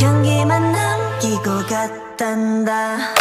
향기만 남기고 갔단다.